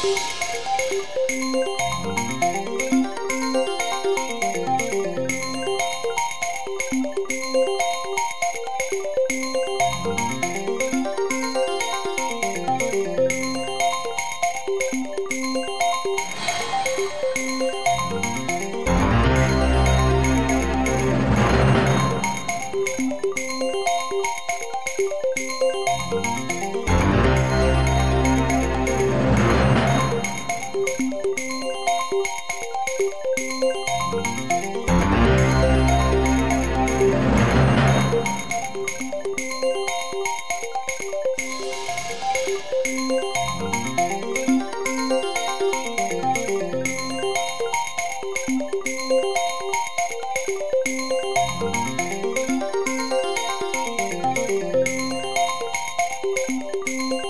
Thank you. Música